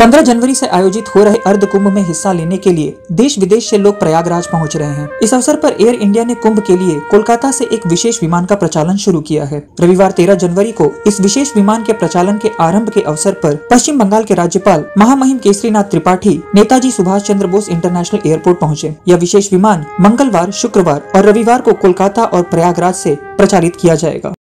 पंद्रह जनवरी से आयोजित हो रहे अर्ध कुंभ में हिस्सा लेने के लिए देश विदेश से लोग प्रयागराज पहुँच रहे हैं। इस अवसर पर एयर इंडिया ने कुंभ के लिए कोलकाता से एक विशेष विमान का प्रचालन शुरू किया है। रविवार 13 जनवरी को इस विशेष विमान के प्रचालन के आरंभ के अवसर पर पश्चिम बंगाल के राज्यपाल महामहिम केसरीनाथ त्रिपाठी, नेताजी सुभाष चंद्र बोस इंटरनेशनल एयरपोर्ट पहुँचे। यह विशेष विमान मंगलवार, शुक्रवार और रविवार को कोलकाता और प्रयागराज ऐसी प्रचारित किया जाएगा।